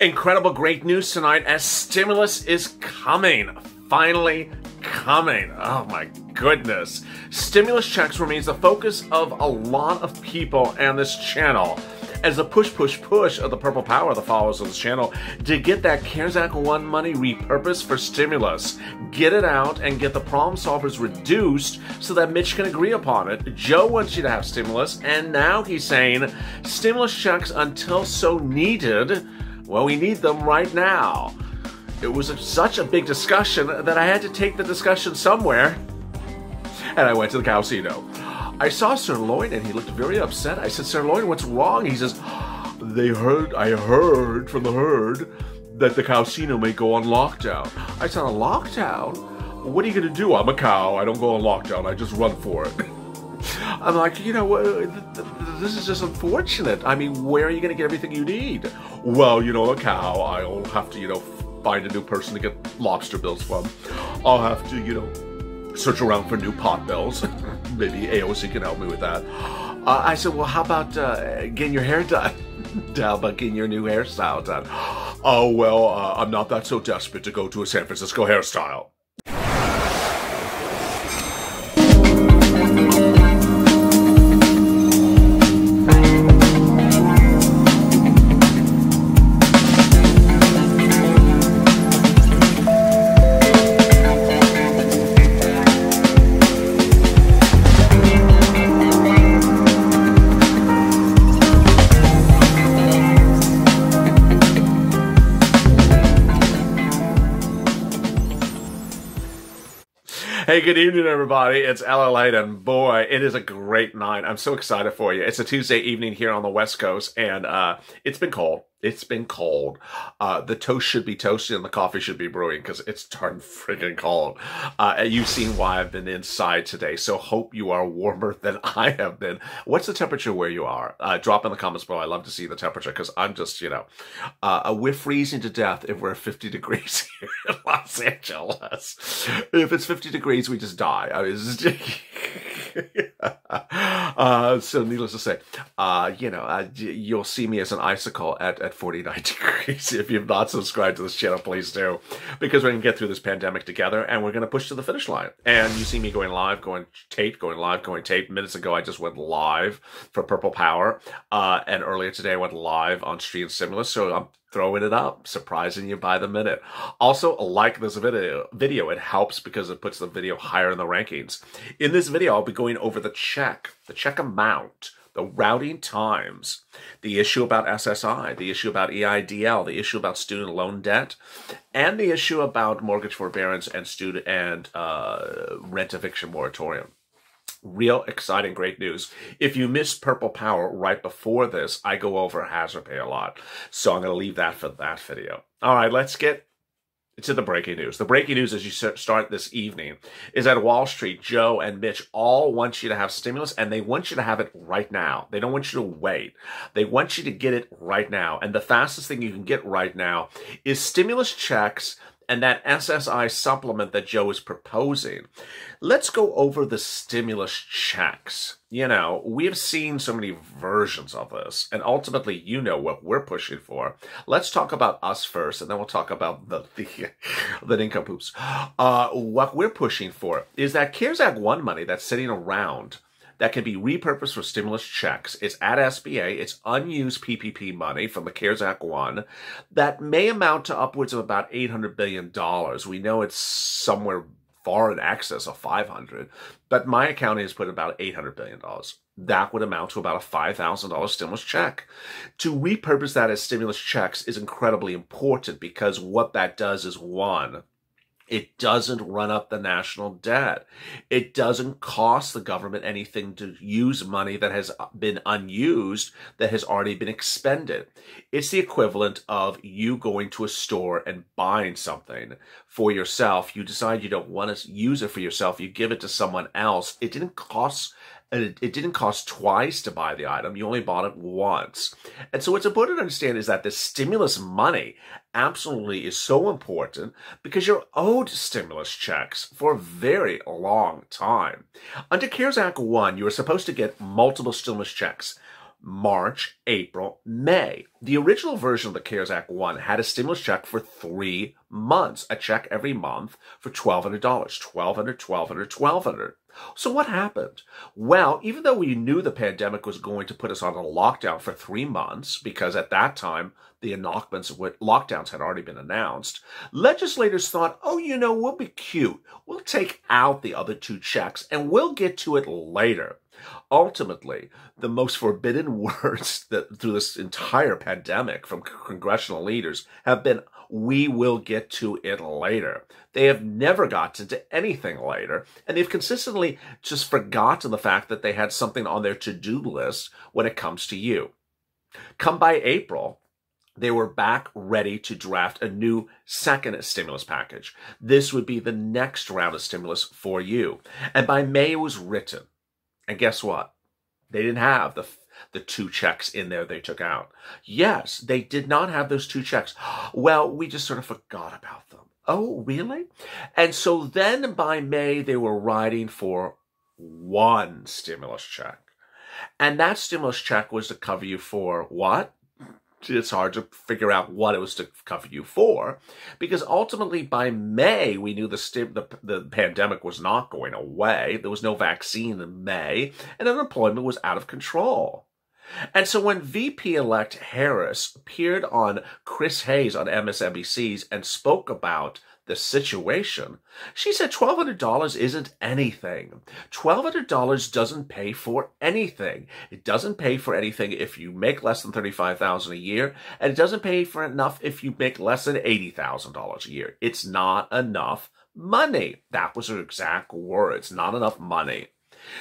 Incredible great news tonight as stimulus is coming. Finally coming. Oh my goodness. Stimulus checks remains the focus of a lot of people and this channel as the push, push, push of the Purple Power, the followers of this channel, to get that CARES Act 1 money repurposed for stimulus. Get it out and get the problem solvers reduced so that Mitch can agree upon it. Joe wants you to have stimulus, and now he's saying stimulus checks until so needed. Well, we need them right now. It was a, such a big discussion that I had to take the discussion somewhere. And I went to the casino. I saw Sirloin and he looked very upset. I said, Sirloin, what's wrong? He says, They heard, I heard from the herd that the casino may go on lockdown. I said, On lockdown? What are you going to do? I'm a cow. I don't go on lockdown. I just run for it. I'm like, you know, uh, this is just unfortunate. I mean, where are you going to get everything you need? Well, you know, a cow, I'll have to, you know, find a new person to get lobster bills from. I'll have to, you know, search around for new pot bills. Maybe AOC can help me with that. Uh, I said, well, how about uh, getting your hair done? how getting your new hairstyle done? Oh, well, uh, I'm not that so desperate to go to a San Francisco hairstyle. Hey, good evening, everybody. It's LALATE, and boy, it is a great night. I'm so excited for you. It's a Tuesday evening here on the West Coast, and uh, it's been cold. It's been cold. Uh, the toast should be toasted and the coffee should be brewing because it's darn friggin' cold. Uh, you've seen why I've been inside today, so hope you are warmer than I have been. What's the temperature where you are? Uh, drop in the comments below. I love to see the temperature because I'm just, you know, uh, we're freezing to death if we're 50 degrees here in Los Angeles. If it's 50 degrees, we just die. I mean, uh, so needless to say, uh, you know, uh, you'll see me as an icicle at, at 49 degrees. If you've not subscribed to this channel, please do, because we're going to get through this pandemic together and we're going to push to the finish line. And you see me going live, going tape, going live, going tape. Minutes ago, I just went live for Purple Power. Uh, and earlier today, I went live on Street Stimulus. So I'm throwing it up, surprising you by the minute. Also, like this video. Video it helps because it puts the video higher in the rankings. In this video, I'll be going over the check, the check amount, the routing times, the issue about SSI, the issue about EIDL, the issue about student loan debt, and the issue about mortgage forbearance and student and uh, rent eviction moratorium real exciting, great news. If you missed Purple Power right before this, I go over hazard pay a lot. So I'm going to leave that for that video. All right, let's get to the breaking news. The breaking news as you start this evening is that Wall Street, Joe and Mitch all want you to have stimulus and they want you to have it right now. They don't want you to wait. They want you to get it right now. And the fastest thing you can get right now is stimulus checks and that SSI supplement that Joe is proposing. Let's go over the stimulus checks. You know, we've seen so many versions of this, and ultimately, you know what we're pushing for. Let's talk about us first, and then we'll talk about the the, the nincompoops. Uh, what we're pushing for is that CARES Act 1 money that's sitting around that can be repurposed for stimulus checks. It's at SBA. It's unused PPP money from the CARES Act 1 that may amount to upwards of about $800 billion. We know it's somewhere far in excess of 500, but my accounting has put about $800 billion. That would amount to about a $5,000 stimulus check. To repurpose that as stimulus checks is incredibly important because what that does is one, it doesn't run up the national debt. It doesn't cost the government anything to use money that has been unused, that has already been expended. It's the equivalent of you going to a store and buying something for yourself. You decide you don't want to use it for yourself. You give it to someone else. It didn't cost it, it didn't cost twice to buy the item. You only bought it once. And so what's important to understand is that the stimulus money absolutely is so important because you're owed stimulus checks for a very long time. Under CARES Act 1, you were supposed to get multiple stimulus checks March, April, May. The original version of the CARES Act 1 had a stimulus check for three months, a check every month for $1,200, $1,200, $1,200, $1,200. So what happened? Well, even though we knew the pandemic was going to put us on a lockdown for three months, because at that time the enactments of what lockdowns had already been announced, legislators thought, oh, you know, we'll be cute. We'll take out the other two checks and we'll get to it later. Ultimately, the most forbidden words that through this entire pandemic from congressional leaders have been, we will get to it later. They have never gotten to anything later, and they've consistently just forgotten the fact that they had something on their to-do list when it comes to you. Come by April, they were back ready to draft a new second stimulus package. This would be the next round of stimulus for you. And by May, it was written. And guess what? They didn't have the the two checks in there they took out. Yes, they did not have those two checks. Well, we just sort of forgot about them. Oh, really? And so then by May, they were writing for one stimulus check. And that stimulus check was to cover you for what? It's hard to figure out what it was to cover you for because ultimately by May we knew the, the, the pandemic was not going away. There was no vaccine in May and unemployment was out of control. And so when VP elect Harris appeared on Chris Hayes on MSNBC's and spoke about the situation, she said $1,200 isn't anything. $1,200 doesn't pay for anything. It doesn't pay for anything if you make less than $35,000 a year, and it doesn't pay for enough if you make less than $80,000 a year. It's not enough money. That was her exact words. Not enough money.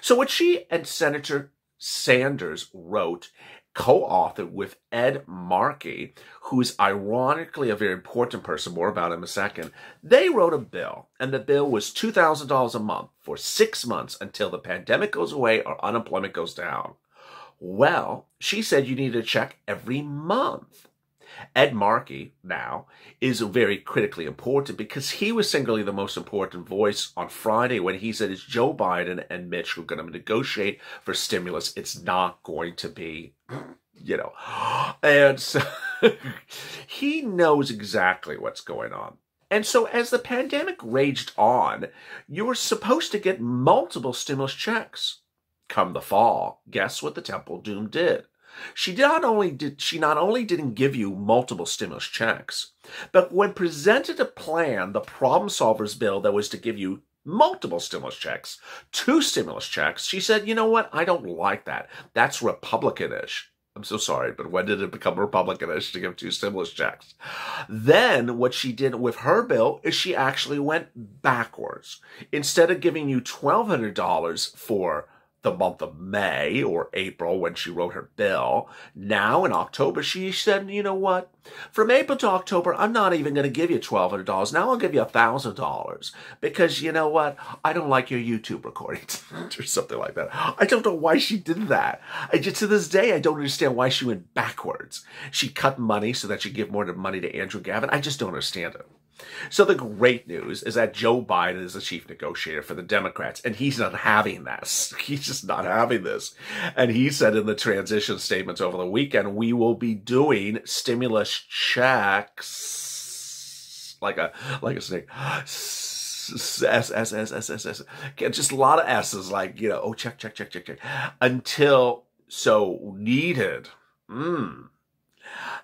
So what she and Senator Sanders wrote co-authored with Ed Markey, who's ironically a very important person, more about him in a second. They wrote a bill, and the bill was $2,000 a month for six months until the pandemic goes away or unemployment goes down. Well, she said you need to check every month. Ed Markey now is very critically important because he was singularly the most important voice on Friday when he said it's Joe Biden and Mitch who are going to negotiate for stimulus. It's not going to be, you know, and so he knows exactly what's going on. And so as the pandemic raged on, you were supposed to get multiple stimulus checks. Come the fall, guess what the Temple Doom did? She not only did she not only didn't give you multiple stimulus checks, but when presented a plan, the problem solvers bill that was to give you multiple stimulus checks, two stimulus checks, she said, "You know what? I don't like that. That's Republicanish." I'm so sorry, but when did it become Republicanish to give two stimulus checks? Then what she did with her bill is she actually went backwards. Instead of giving you $1,200 for the month of May or April when she wrote her bill. Now in October, she said, you know what? From April to October, I'm not even going to give you $1,200. Now I'll give you $1,000 because you know what? I don't like your YouTube recordings or something like that. I don't know why she did that. I just, to this day, I don't understand why she went backwards. She cut money so that she'd give more money to Andrew Gavin. I just don't understand it. So the great news is that Joe Biden is the chief negotiator for the Democrats, and he's not having this. He's just not having this. And he said in the transition statements over the weekend, we will be doing stimulus checks like a like a snake. S S S S S S. Just a lot of S's, like you know, oh check check check check check, until so needed. Mm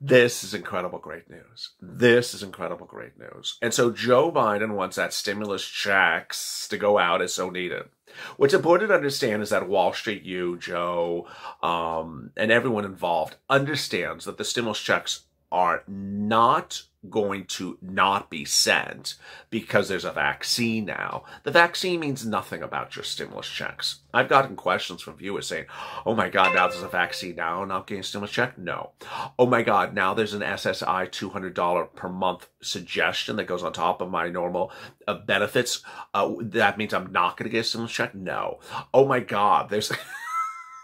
this is incredible great news. This is incredible great news. And so Joe Biden wants that stimulus checks to go out as so needed. What's important to understand is that Wall Street, you, Joe, um, and everyone involved understands that the stimulus checks are not going to not be sent because there's a vaccine now. The vaccine means nothing about your stimulus checks. I've gotten questions from viewers saying, oh my God, now there's a vaccine now, and I'm getting a stimulus check? No. Oh my God, now there's an SSI $200 per month suggestion that goes on top of my normal uh, benefits. Uh, that means I'm not going to get a stimulus check? No. Oh my God, there's...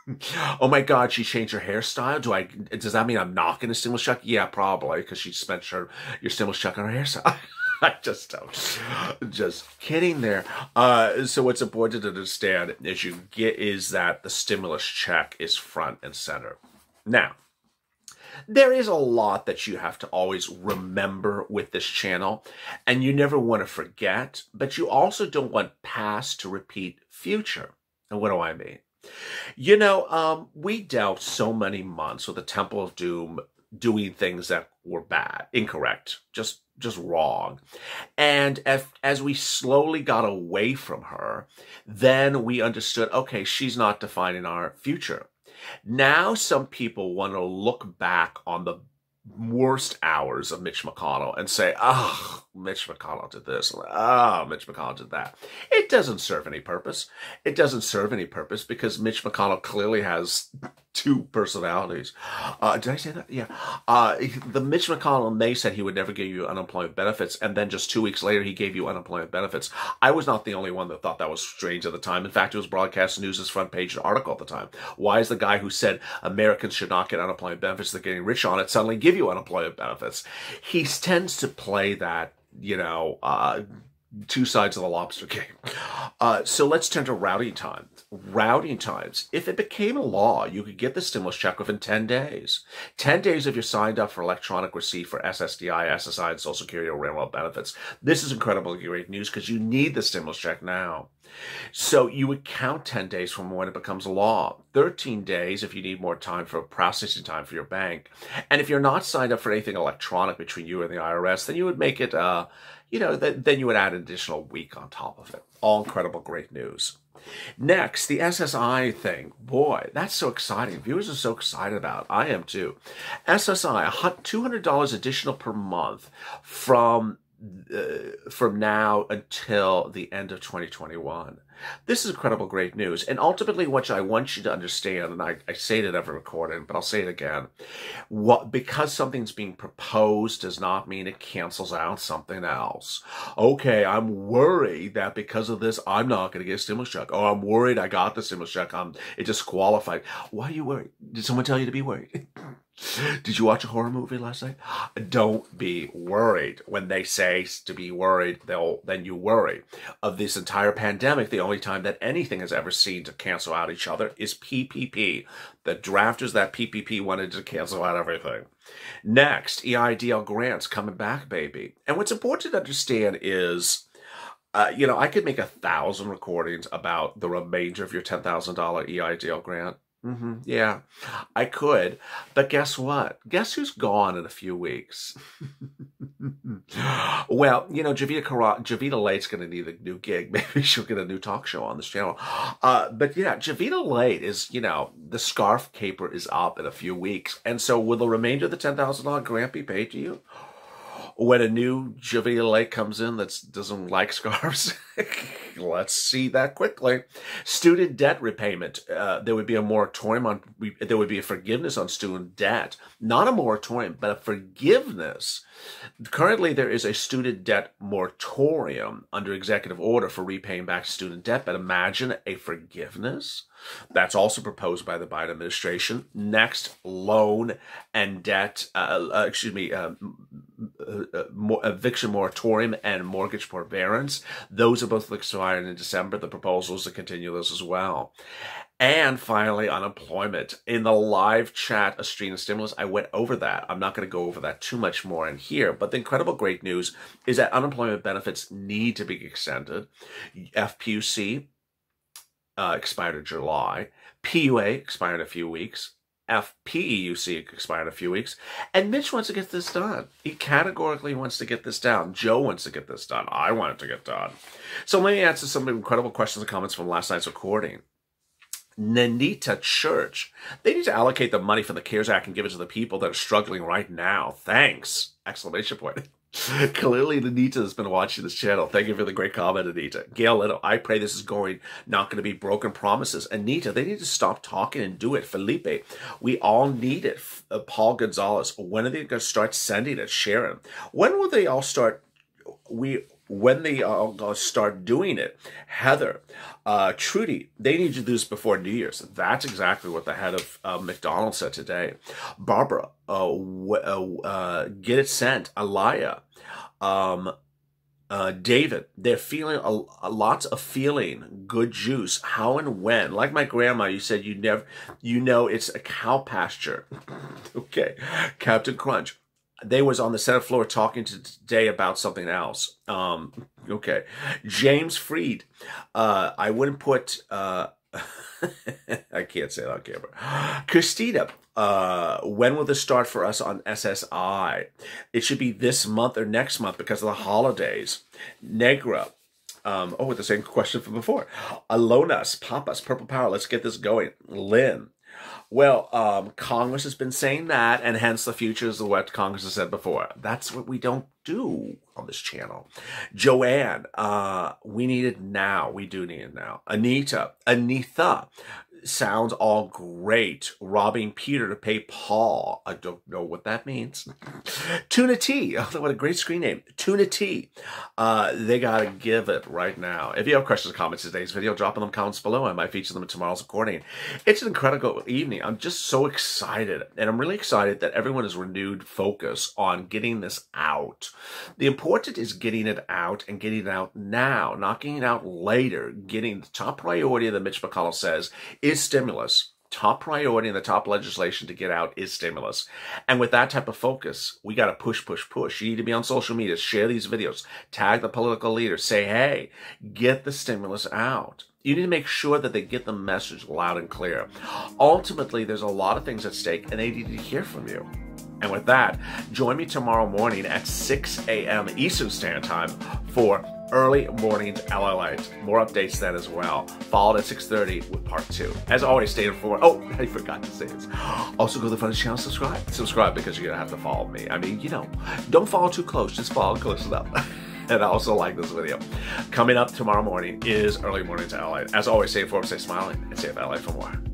oh my god, she changed her hairstyle. Do I? Does that mean I'm not going to stimulus check? Yeah, probably because she spent her your stimulus check on her hairstyle. I just don't. Just kidding there. Uh, so what's important to understand is you get is that the stimulus check is front and center. Now, there is a lot that you have to always remember with this channel, and you never want to forget, but you also don't want past to repeat future. And what do I mean? You know, um, we dealt so many months with the Temple of Doom doing things that were bad, incorrect, just just wrong. And as, as we slowly got away from her, then we understood, okay, she's not defining our future. Now some people want to look back on the worst hours of Mitch McConnell and say, oh, Mitch McConnell did this, oh, Mitch McConnell did that. It doesn't serve any purpose. It doesn't serve any purpose because Mitch McConnell clearly has two personalities. Uh, did I say that? Yeah. Uh, the Mitch McConnell May said he would never give you unemployment benefits, and then just two weeks later he gave you unemployment benefits. I was not the only one that thought that was strange at the time. In fact, it was Broadcast News' front page article at the time. Why is the guy who said Americans should not get unemployment benefits, they're getting rich on it, suddenly give you unemployment benefits? He tends to play that, you know, uh, two sides of the lobster game. Uh, so let's turn to routing times. Routing times. If it became a law, you could get the stimulus check within 10 days. 10 days if you're signed up for electronic receipt for SSDI, SSI, and Social Security or railroad benefits. This is incredibly great news because you need the stimulus check now. So you would count 10 days from when it becomes a law. 13 days if you need more time for processing time for your bank. And if you're not signed up for anything electronic between you and the IRS, then you would make it, uh, you know, th- then you would add an additional week on top of it. All incredible, great news. Next, the SSI thing. Boy, that's so exciting. Viewers are so excited about. I am too. SSI, $200 additional per month from uh, from now until the end of 2021. This is incredible great news. And ultimately, what I want you to understand, and I, I say it in every recording, but I'll say it again. What because something's being proposed does not mean it cancels out something else. Okay, I'm worried that because of this, I'm not going to get a stimulus check. Oh, I'm worried I got the stimulus check. I'm it disqualified. Why are you worried? Did someone tell you to be worried? Did you watch a horror movie last night? Don't be worried. When they say to be worried, they'll then you worry. Of this entire pandemic, the only time that anything has ever seen to cancel out each other is PPP. The drafters that PPP wanted to cancel out everything. Next, EIDL grants coming back, baby. And what's important to understand is uh, you know, I could make a thousand recordings about the remainder of your $10,000 EIDL grant. Mm-hmm. Yeah, I could. But guess what? Guess who's gone in a few weeks? well, you know, Jovita, Kara- Jovita Late's going to need a new gig. Maybe she'll get a new talk show on this channel. Uh, but yeah, Jovita Late is, you know, the scarf caper is up in a few weeks. And so will the remainder of the $10,000 grant be paid to you? When a new Jovita Lake comes in that doesn't like scarves, let's see that quickly. Student debt repayment. Uh, there would be a moratorium on, there would be a forgiveness on student debt. Not a moratorium, but a forgiveness. Currently, there is a student debt moratorium under executive order for repaying back student debt, but imagine a forgiveness. That's also proposed by the Biden administration. Next, loan and debt, uh, uh, excuse me, uh, uh, eviction moratorium and mortgage forbearance. Those are both expiring in December. The proposal is to continue those as well. And finally, unemployment. In the live chat, a stream of stimulus, I went over that. I'm not going to go over that too much more in here. But the incredible great news is that unemployment benefits need to be extended. FPUC uh, expired in July. PUA expired a few weeks. FPEUC expired in a few weeks. And Mitch wants to get this done. He categorically wants to get this done. Joe wants to get this done. I want it to get done. So let me answer some incredible questions and comments from last night's recording. Nanita Church. They need to allocate the money from the CARES Act and give it to the people that are struggling right now. Thanks! Exclamation point. Clearly, Anita has been watching this channel. Thank you for the great comment, Anita. Gail I pray this is going, not going to be broken promises. Anita, they need to stop talking and do it. Felipe, we all need it. Uh, Paul Gonzalez, when are they going to start sending it? Sharon, when will they all start? We when they all start doing it. Heather, uh, Trudy, they need to do this before New Year's. That's exactly what the head of uh, McDonald's said today. Barbara, uh, uh, uh, get it sent. Alaya, um, Uh, David, they're feeling a, a lots of feeling good juice. How and when? Like my grandma, you said you never, you know, it's a cow pasture. okay, Captain Crunch. They was on the Senate floor talking to today about something else. Um, okay, James Freed. Uh, I wouldn't put. Uh, I can't say that on camera. Christina, uh, when will this start for us on SSI? It should be this month or next month because of the holidays. Negra, um, oh, with the same question from before. Alonas, Papas, Purple Power, let's get this going. Lynn, well, um, Congress has been saying that, and hence the future is what Congress has said before. That's what we don't do on this channel. Joanne, uh, we need it now. We do need it now. Anita, Anitha, sounds all great. Robbing Peter to pay Paul. I don't know what that means. Tuna T. Oh, what a great screen name. Tuna T. Uh, they got to give it right now. If you have questions or comments today's video, drop them in the comments below. I might feature them in tomorrow's recording. It's an incredible evening. I'm just so excited. And I'm really excited that everyone has renewed focus on getting this out. The important is getting it out and getting it out now, getting it out later. Getting the top priority that Mitch McConnell says is is stimulus. Top priority in the top legislation to get out is stimulus. And with that type of focus, we got to push, push, push. You need to be on social media, share these videos, tag the political leaders, say, hey, get the stimulus out. You need to make sure that they get the message loud and clear. Ultimately, there's a lot of things at stake, and they need to hear from you. And with that, join me tomorrow morning at 6 a.m. Eastern Standard Time for early mornings LLA. More updates then as well. Followed at 6.30 with part two. As always, stay informed. Oh, I forgot to say this. Also, go to the the channel, subscribe. Subscribe because you're going to have to follow me. I mean, you know, don't follow too close. Just follow close enough. and also like this video. Coming up tomorrow morning is Early Mornings LA. As always, stay informed, stay smiling, and stay LA for more.